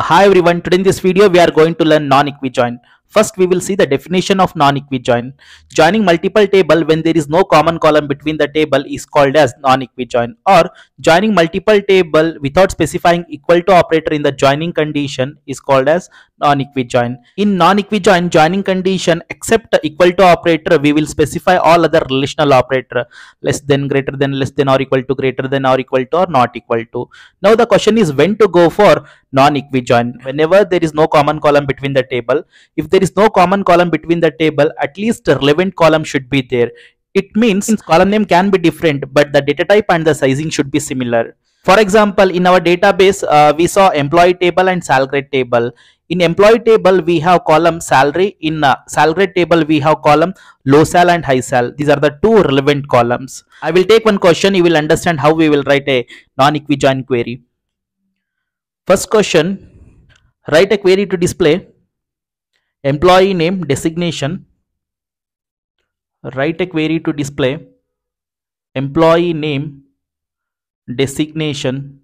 Hi everyone, today in this video we are going to learn non-equijoin. First we will see the definition of non-equijoin. Joining multiple table when there is no common column between the table is called as non-equijoin or joining multiple table without specifying equal to operator in the joining condition is called as non-equijoin. In non-equijoin joining condition except equal to operator we will specify all other relational operator less than greater than less than or equal to greater than or equal to or not equal to. Now the question is when to go for non-equijoin. Whenever there is no common column between the table, if there is no common column between the table, at least relevant column should be there. It means column name can be different, but the data type and the sizing should be similar. For example, in our database, uh, we saw employee table and salary table. In employee table, we have column salary. In uh, salary table, we have column low sal and high sal. These are the two relevant columns. I will take one question. You will understand how we will write a non-equijoin query. First question, write a query to display employee name designation. Write a query to display employee name designation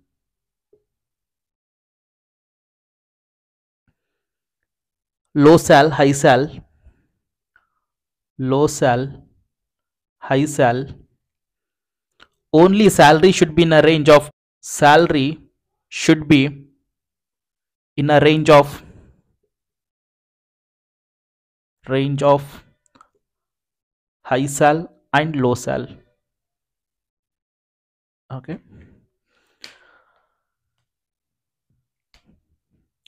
low sal high sal. Low sal high sal. Only salary should be in a range of salary should be in a range of range of high sal and low sal. Okay.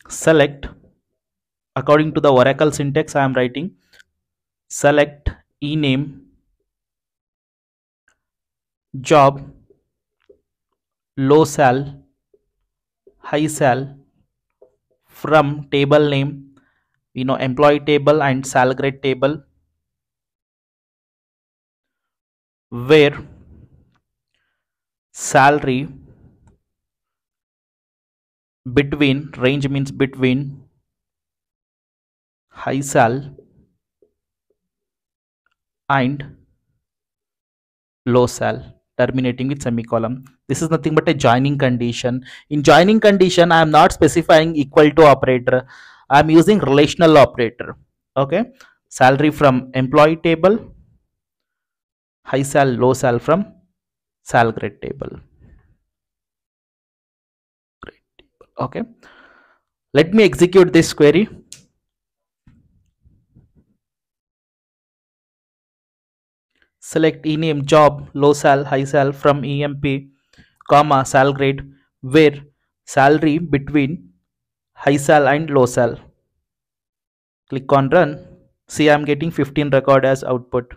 Select according to the oracle syntax i am writing select ename job low sal high sal from table name you know employee table and salary grade table where salary between range means between high sal and low sal terminating with semicolon. This is nothing but a joining condition. In joining condition i am not specifying equal to operator. I am using relational operator. Okay? Salary from employee table high sal low sal from sal grade table. Okay? Let me execute this query select ename job low sal high sal from emp comma sal grade where salary between high sal and low sal. Click on run. See i'm getting 15 record as output.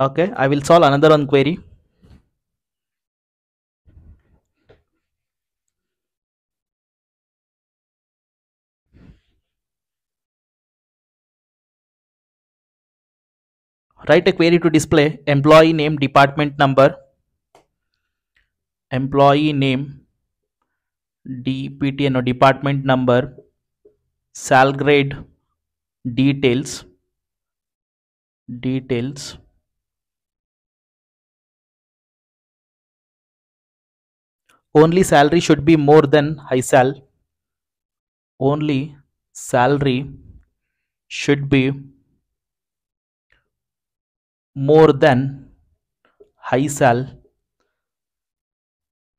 Okay i will solve another one query write a query to display employee name department number employee name dpt no department number sal grade details details. Only salary should be more than high sal. Only salary should be more than high sal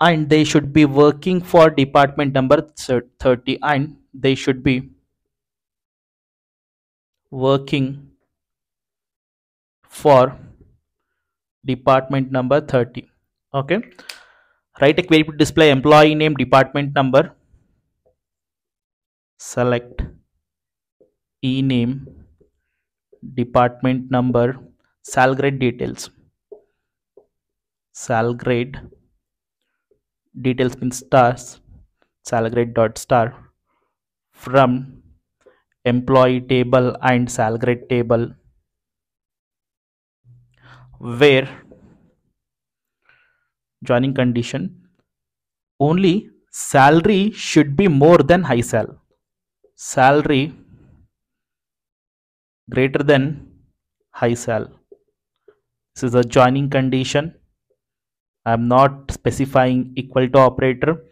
and they should be working for department number 30 and they should be working for department number 30 okay? Write a query to display employee name department number. Select e name department number sal grade details. Sal grade details means stars. Sal grade dot star from employee table and sal grade table where joining condition only salary should be more than high sal. Salary greater than high sal this is a joining condition. I am not specifying equal to operator.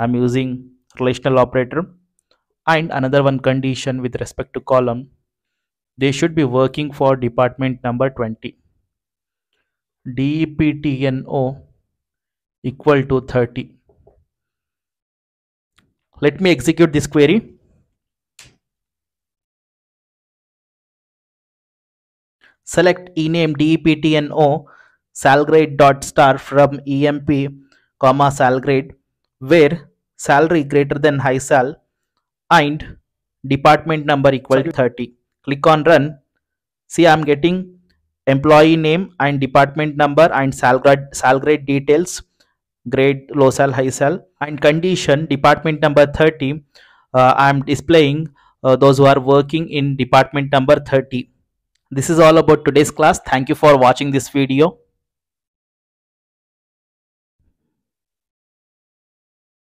I'm using relational operator. And another one condition with respect to column. They should be working for department number 20 DEPTNO equal to 30 let me execute this query select ename DEPTNO salgrade dot star from emp comma salgrade where salary greater than high sal and department number equal to 30 click on run. See i'm getting employee name and department number and sal grade, sal grade details grade low sal high sal and condition department number 30 uh, i'm displaying uh, those who are working in department number 30 this is all about today's class. Thank you for watching this video